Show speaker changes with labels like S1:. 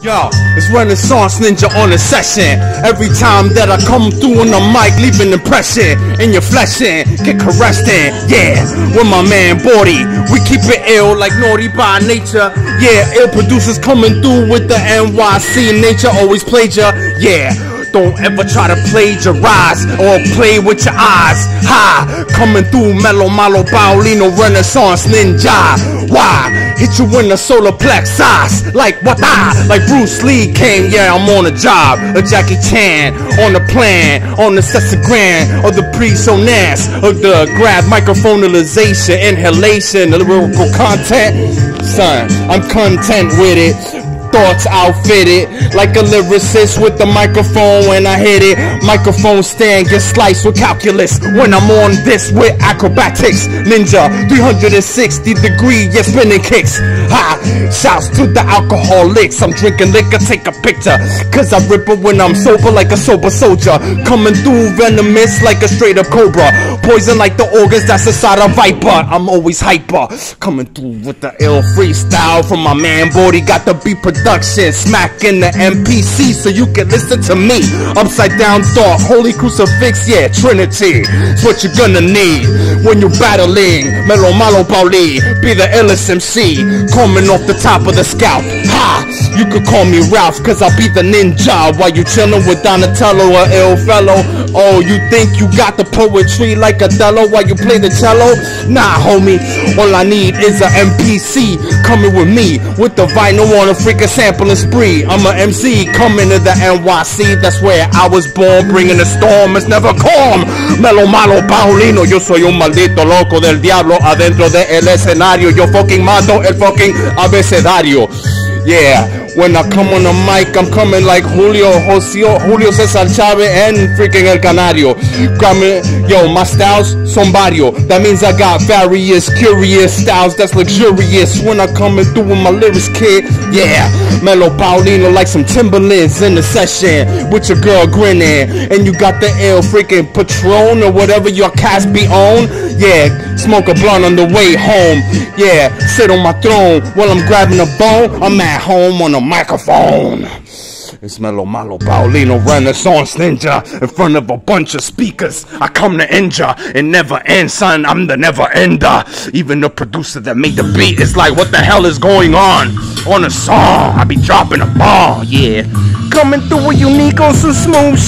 S1: Yo, it's Renaissance Ninja on a session. Every time that I come through on the mic, leave an impression in your flesh in, get caressed in. Yeah, with my man Bordy, we keep it ill like naughty by nature. Yeah, ill producers coming through with the NYC nature, always plagiar. Yeah. Don't ever try to plagiarize or play with your eyes. Ha! Coming through Mellow Malo Paulino Renaissance Ninja. Why? Hit you in the solar plexus like what I like Bruce Lee came. Yeah, I'm on a job. A Jackie Chan on the plan, on the Grand of the pre-sonance of the grab microphonealization, inhalation, the lyrical content. Son, I'm content with it thoughts outfitted like a lyricist with the microphone when I hit it. Microphone stand gets sliced with calculus when I'm on this with acrobatics. Ninja 360 degree, spinning kicks. Ha! Shouts to the alcoholics. I'm drinking liquor, take a picture. Cause I rip it when I'm sober like a sober soldier. Coming through venomous like a straight up cobra. Poison like the organs that's inside a viper. I'm always hyper. Coming through with the ill freestyle from my man Bordy. Got the beat production. Smacking the MPC so you can listen to me. Upside down thought, holy crucifix, yeah, Trinity. It's what you're gonna need when you're battling. Melo Malo Pauli, be the illest MC. Coming off the top of the scalp. Ha! You could call me Ralph, cause I'll be the ninja. While you chillin' with Donatello or ill fellow. Oh, you think you got the poetry like Othello while you play the cello? Nah, homie. All I need is a MPC coming with me with the vinyl on a freaking sampling spree. I'm a MC coming to the NYC. That's where I was born, bringing the storm. It's never calm. Melo malo Paulino. Yo soy un maldito loco del diablo adentro del escenario. Yo fucking mato el fucking abecedario. Yeah. When I come on the mic, I'm coming like Julio, Josio, Julio Cesar Chavez and freaking El Canario. Coming, yo, my styles son vario. That means I got various, curious styles that's luxurious. When I coming through with my lyrics, kid, yeah. Melo Paulino like some Timberlands in the session with your girl grinning. And you got the ill freaking Patron or whatever your cast be on. Yeah, smoke a blunt on the way home. Yeah, sit on my throne while I'm grabbing a bone. I'm at home on a microphone. It's Melo Malo Paulino Renaissance Ninja in front of a bunch of speakers. I come to injure and never end, son. I'm the never ender. Even the producer that made the beat is like, what the hell is going on? On a song, I be dropping a ball, yeah. Coming through with unique oh, on some smooth